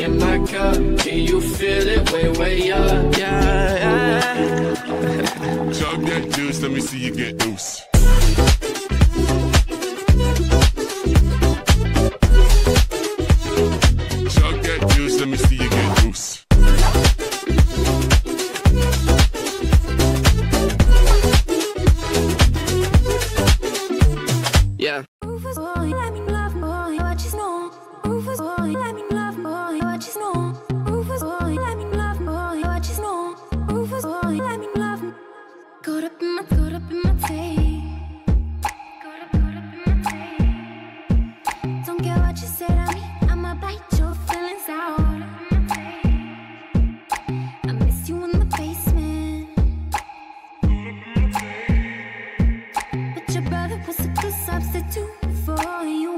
in my cup. Can you feel it way, way up? Yeah, yeah. Chug that juice, let me see you get loose. Chug that juice, let me see you get loose. Yeah. Caught up in my, caught up in my tape. Don't care what you said to me, I'ma bite your feelings out. I miss you in the basement. But your brother was a good substitute for you.